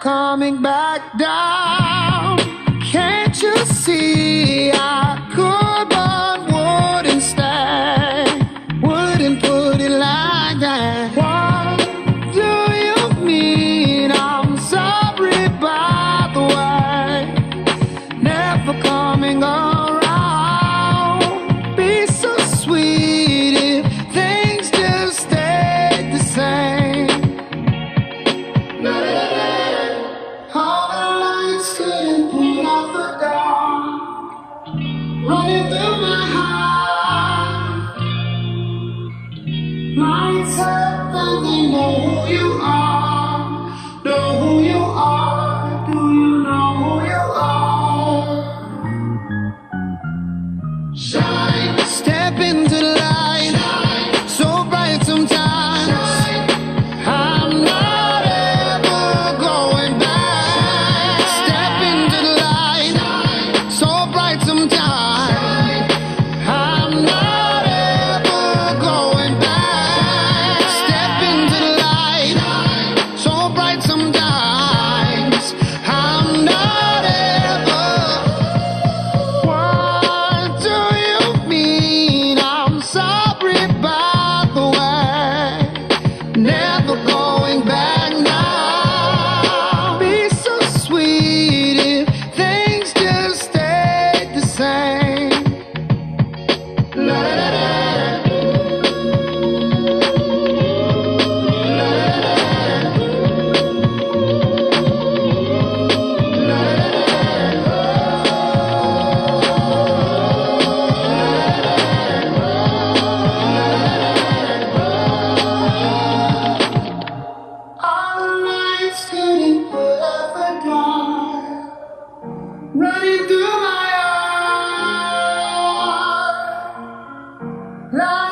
coming back down. who you are. running through my heart.